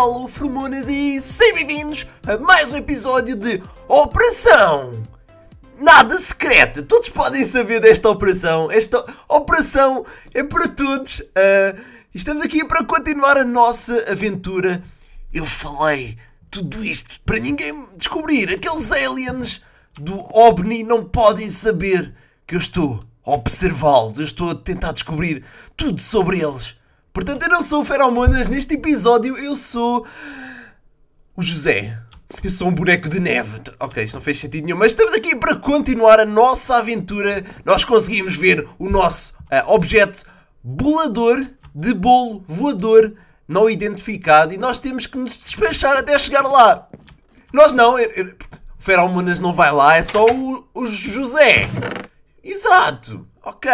falo Frumonas e sejam bem-vindos a mais um episódio de Operação Nada Secreta. Todos podem saber desta operação. Esta operação é para todos. Uh, estamos aqui para continuar a nossa aventura. Eu falei tudo isto para ninguém descobrir. Aqueles aliens do OVNI não podem saber que eu estou a observá-los, eu estou a tentar descobrir tudo sobre eles. Portanto, eu não sou o Feromonas, neste episódio eu sou o José. Eu sou um boneco de neve. Ok, isto não fez sentido nenhum, mas estamos aqui para continuar a nossa aventura. Nós conseguimos ver o nosso uh, objeto bolador de bolo voador não identificado e nós temos que nos despachar até chegar lá. Nós não, eu, eu, o Feromonas não vai lá, é só o, o José. Exato, ok.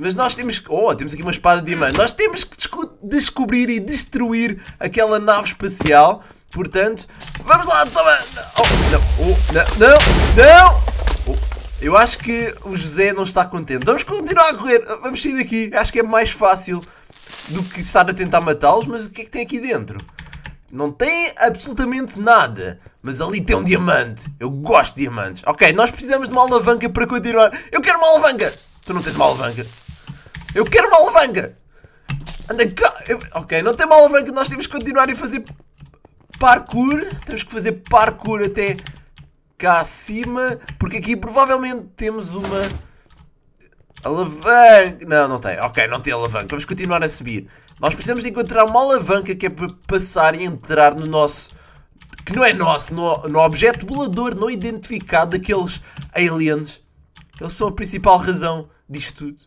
Mas nós temos que. Oh, temos aqui uma espada de diamante. Nós temos que descobrir e destruir aquela nave espacial. Portanto, vamos lá, toma! Oh, não, oh, não, não, não! Oh, eu acho que o José não está contente. Vamos continuar a correr. Vamos sair daqui. Acho que é mais fácil do que estar a tentar matá-los. Mas o que é que tem aqui dentro? Não tem absolutamente nada. Mas ali tem um diamante. Eu gosto de diamantes. Ok, nós precisamos de uma alavanca para continuar. Eu quero uma alavanca! Tu não tens uma alavanca. Eu quero uma alavanca! Anda cá! Eu... Ok, não tem uma alavanca, nós temos que continuar a fazer parkour. Temos que fazer parkour até cá acima. Porque aqui provavelmente temos uma alavanca. Não, não tem. Ok, não tem alavanca. Vamos continuar a subir. Nós precisamos encontrar uma alavanca que é para passar e entrar no nosso. Que não é nosso, no, no objeto volador não identificado daqueles aliens. Eles são a principal razão disto tudo.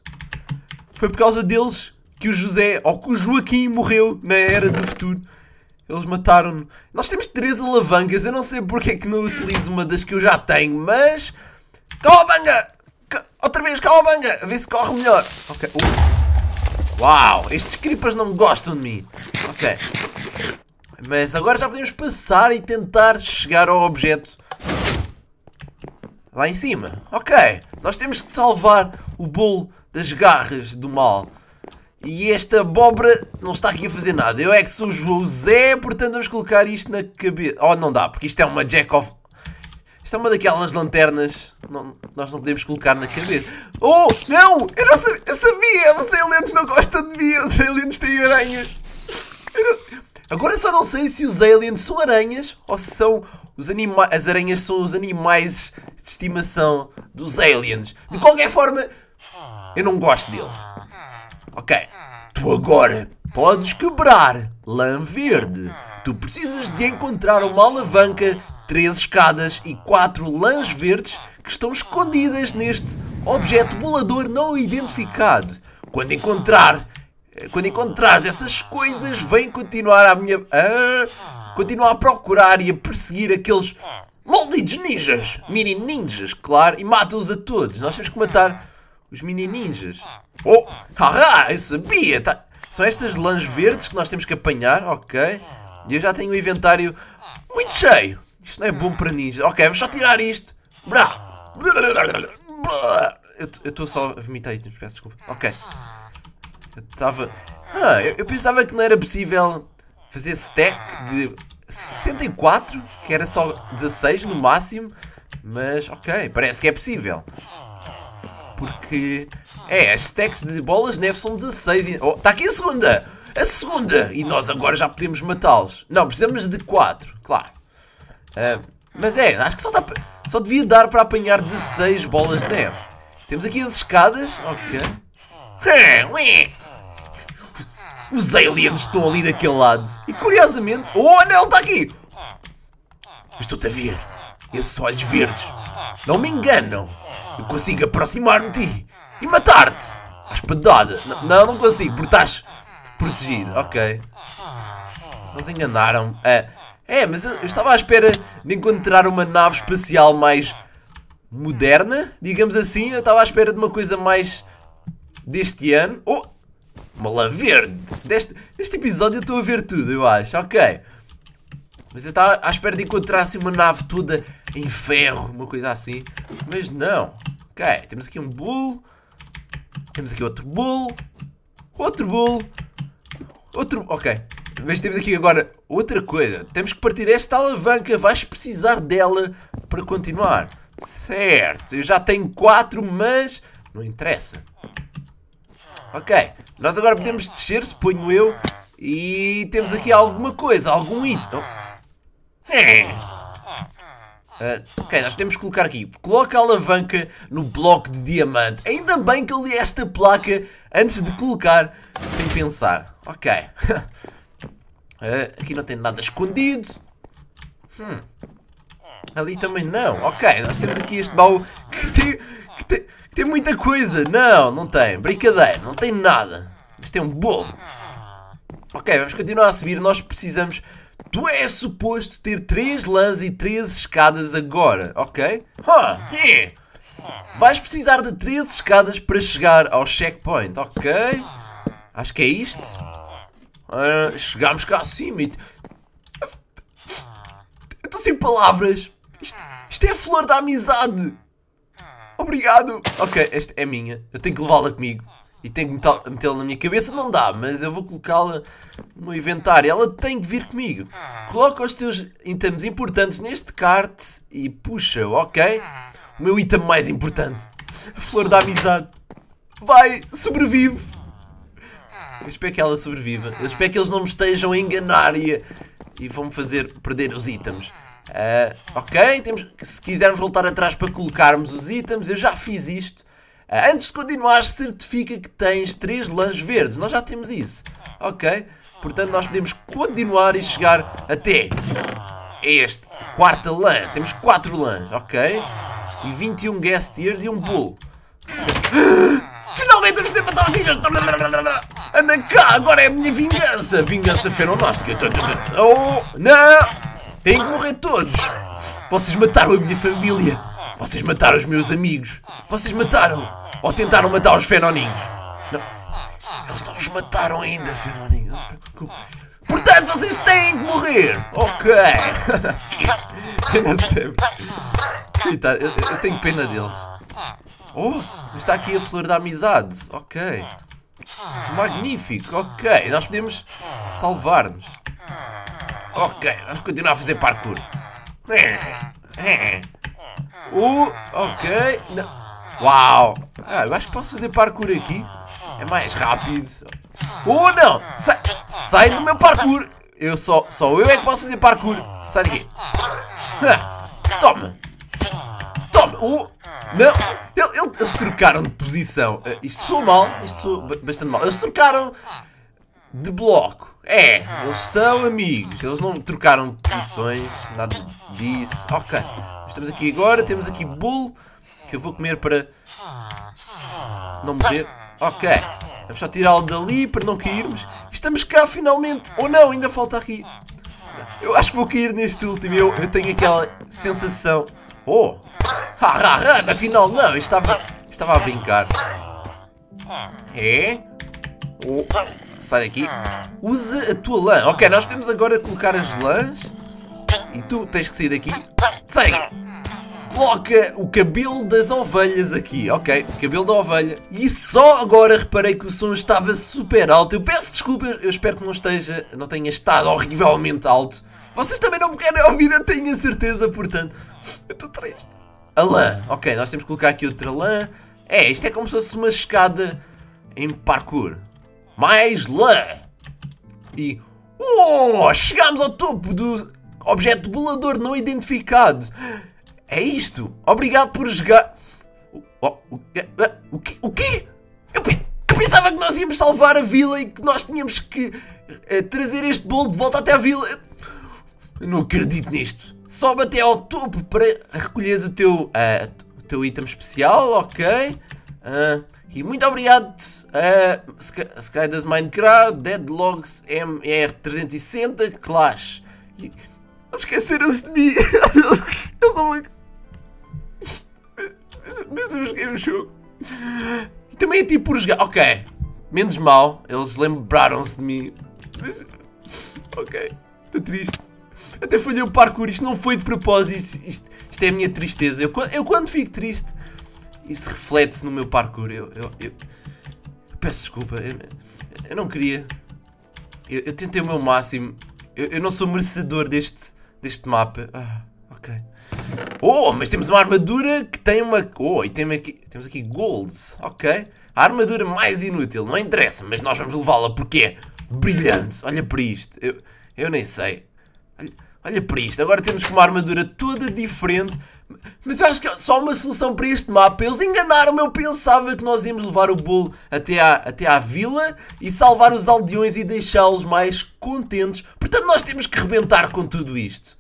Foi por causa deles que o José, ou que o Joaquim morreu na Era do Futuro. Eles mataram-no. Nós temos três alavancas. Eu não sei porque é que não utilizo uma das que eu já tenho, mas. Calabanga! Outra vez, calabanga! A ver se corre melhor. Ok. Uh. Uau! Estes creepers não gostam de mim. Ok. Mas agora já podemos passar e tentar chegar ao objeto lá em cima. Ok. Nós temos que salvar o bolo das garras do mal. E esta abóbora não está aqui a fazer nada. Eu é que sou o José, portanto vamos colocar isto na cabeça. Oh, não dá, porque isto é uma jack of... Isto é uma daquelas lanternas não, nós não podemos colocar na cabeça. Oh, não! Eu não sabia! Eu sabia! Os aliens não gostam de mim! Os aliens têm aranhas! Não... Agora só não sei se os aliens são aranhas ou se são os animais... As aranhas são os animais de estimação dos aliens. De qualquer forma, eu não gosto dele. Ok. Tu agora podes quebrar lã verde. Tu precisas de encontrar uma alavanca, três escadas e quatro lãs verdes que estão escondidas neste objeto bolador não identificado. Quando encontrar, quando encontrares essas coisas, vem continuar a minha, a, continuar a procurar e a perseguir aqueles malditos ninjas, mini ninjas, claro, e mata-os a todos. Nós temos que matar os mini ninjas. Oh, haha, eu sabia. Tá. São estas lãs verdes que nós temos que apanhar, ok. E eu já tenho o inventário muito cheio. Isto não é bom para ninjas. Ok, vamos só tirar isto. Brá. Eu estou só a vomitar isto, peço desculpa. Ok. Eu estava... Ah, eu, eu pensava que não era possível fazer stack de 64, que era só 16 no máximo. Mas, ok, parece que é possível. Porque. É, as stacks de bolas de neve são 16. E... Oh, está aqui a segunda! A segunda! E nós agora já podemos matá-los. Não, precisamos de 4, claro. Uh, mas é, acho que só, dá, só devia dar para apanhar 16 bolas de neve. Temos aqui as escadas. Ok. Os aliens estão ali daquele lado. E curiosamente. Oh, anel está aqui! Estou-te a ver. Esses olhos verdes. Não me enganam. Eu consigo aproximar-me de ti e matar-te. À espadada. Não, não consigo, porque estás protegido. Ok. Eles enganaram. É, é mas eu, eu estava à espera de encontrar uma nave espacial mais moderna, digamos assim. Eu estava à espera de uma coisa mais deste ano. Oh! Uma lã verde! Deste, neste episódio eu estou a ver tudo, eu acho. Ok. Mas eu estava à espera de encontrar assim uma nave toda em ferro, uma coisa assim. Mas não. Ok, temos aqui um bull. Temos aqui outro bull. Outro bull. Outro. Ok. Mas temos aqui agora outra coisa. Temos que partir esta alavanca. Vais precisar dela para continuar. Certo. Eu já tenho quatro, mas não interessa. Ok. Nós agora podemos descer, suponho eu. E temos aqui alguma coisa, algum item. Uh, ok, nós temos que colocar aqui. Coloca a alavanca no bloco de diamante. Ainda bem que eu li esta placa antes de colocar, sem pensar. Ok. uh, aqui não tem nada escondido. Hum. Ali também não. Ok, nós temos aqui este baú que tem, que tem, que tem muita coisa. Não, não tem. Brincadeira, não tem nada. Isto é um bolo. Ok, vamos continuar a subir. Nós precisamos Tu és suposto ter 3 lãs e 3 escadas agora, ok? Huh, yeah. Vais precisar de 3 escadas para chegar ao checkpoint, ok? Acho que é isto. Uh, chegamos cá acima e... Estou sem palavras. Isto, isto é a flor da amizade. Obrigado. Ok, esta é minha. Eu tenho que levá-la comigo e tenho que metê-la na minha cabeça, não dá, mas eu vou colocá-la no inventário. Ela tem que vir comigo. Coloca os teus itens importantes neste kart e puxa, ok? O meu item mais importante. A flor da amizade. Vai, sobrevive. Eu espero que ela sobreviva. Eu espero que eles não me estejam a enganar e, e vão-me fazer perder os itens. Uh, ok, temos, se quisermos voltar atrás para colocarmos os itens, eu já fiz isto. Ah, antes de continuar, certifica que tens 3 lãs verdes. Nós já temos isso. Ok? Portanto, nós podemos continuar e chegar até este quarta lã. Temos 4 lãs, ok? E 21 guest tiers e um bull. Finalmente ter matar os ninjas! Anda cá, agora é a minha vingança! Vingança fenonóstica! Oh, não! Têm que morrer todos! Vocês mataram a minha família! Vocês mataram os meus amigos! Vocês mataram! Ou tentaram matar os fenoninhos? Não. Eles não os mataram ainda, fenoninhos. Não se. Portanto, vocês têm que morrer! Ok! eu não sei. Eu, eu tenho pena deles. Oh, está aqui a flor da amizade. Ok. Magnífico, ok. Nós podemos salvar-nos. Ok, vamos continuar a fazer parkour. É, é. Uh, ok. Não. Uau! Ah, eu acho que posso fazer parkour aqui. É mais rápido. Oh, não! Sai, sai do meu parkour! Eu só, só eu é que posso fazer parkour. Sai daqui. Toma! Toma! Oh, não! Eles trocaram de posição. Uh, isto soa mal. Isto soa bastante mal. Eles trocaram de bloco. É, eles são amigos. Eles não trocaram posições. Nada disso. Ok. Estamos aqui agora. Temos aqui Bull que eu vou comer para não morrer. Ok. Vamos só tirá-lo dali para não cairmos. Estamos cá finalmente. Ou não, ainda falta aqui. Eu acho que vou cair neste último. Eu, eu tenho aquela sensação. Oh! Ha, ha, ha, afinal não. Estava, estava a brincar. É? Oh. Sai daqui. Usa a tua lã. Ok, nós podemos agora colocar as lãs. E tu tens que sair daqui. Sai coloca o cabelo das ovelhas aqui, ok? Cabelo da ovelha. E só agora reparei que o som estava super alto. Eu peço desculpa, eu espero que não esteja, não tenha estado horrivelmente alto. Vocês também não me querem ouvir, eu tenho a certeza, portanto. Eu estou triste. A lã. Ok, nós temos que colocar aqui outra lã. É, isto é como se fosse uma escada em parkour. Mais lã. E... Oh, chegámos ao topo do objeto volador não identificado. É isto! Obrigado por jogar. O, o, o, quê? Eu, eu, pensava que nós íamos salvar a vila e que nós tínhamos que uh, trazer este bolo de volta até à vila. Eu não acredito nisto. Sobe até ao topo para recolheres o teu, uh, o teu item especial, ok? Uh, e muito obrigado a uh, Sky das Minecraft, Deadlogs MR360, Clash. E, esqueceram-se de mim. Eu sou mas eu joguei o jogo. E também é tipo por jogar. Ok. Menos mal, eles lembraram-se de mim. Mas, ok. Estou triste. Até falhei o parkour. Isto não foi de propósito. Isto, isto, isto é a minha tristeza. Eu, eu quando fico triste, isso reflete-se no meu parkour. Eu, eu, eu, peço desculpa. Eu, eu, não queria. Eu, eu tentei o meu máximo. Eu, eu não sou merecedor deste, deste mapa. Ah, ok. Oh, mas temos uma armadura que tem uma... Oh, e tem aqui, temos aqui golds. Ok. A armadura mais inútil. Não interessa, mas nós vamos levá-la porque é brilhante. Olha para isto. Eu, eu nem sei. Olha, olha para isto. Agora temos uma armadura toda diferente. Mas eu acho que só uma solução para este mapa. Eles enganaram-me. Eu pensava que nós íamos levar o bolo até à, até à vila e salvar os aldeões e deixá-los mais contentes. Portanto, nós temos que rebentar com tudo isto.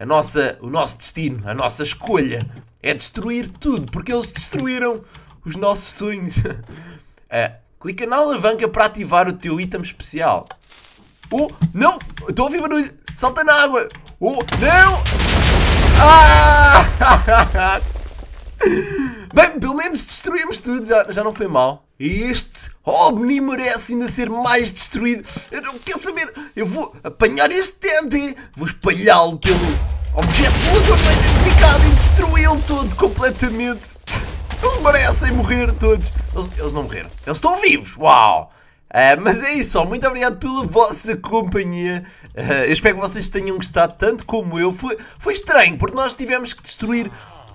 A nossa, o nosso destino, a nossa escolha é destruir tudo, porque eles destruíram os nossos sonhos. uh, clica na alavanca para ativar o teu item especial. Oh, não! Estou a ouvir barulho! Salta na água! Oh, não! Ah! Bem, pelo menos destruímos tudo, já, já não foi mal. E este OVNI merece ainda ser mais destruído. Eu não quero saber. Eu vou apanhar este tente, vou espalhá-lo pelo objeto voador não identificado e destruí-lo todo completamente. Eles merecem morrer todos. Eles, eles não morreram. Eles estão vivos. Uau! Uh, mas é isso, muito obrigado pela vossa companhia. Uh, eu espero que vocês tenham gostado tanto como eu. Foi, foi estranho, porque nós tivemos que destruir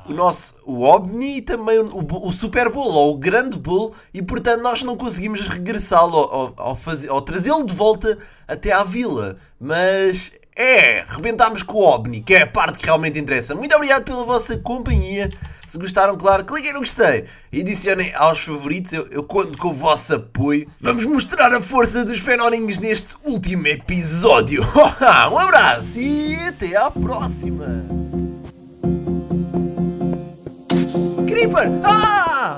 o nosso o OVNI e também o, o, o Super Bowl, ou o Grande Bull, e portanto nós não conseguimos regressá-lo ou, ou, ou trazê-lo de volta até à vila. Mas é, rebentámos com o OVNI, que é a parte que realmente interessa. Muito obrigado pela vossa companhia. Se gostaram, claro, cliquem no gostei e adicionem aos favoritos. Eu, eu conto com o vosso apoio. Vamos mostrar a força dos fenoninhos neste último episódio. um abraço e até à próxima. Creeper! Ah!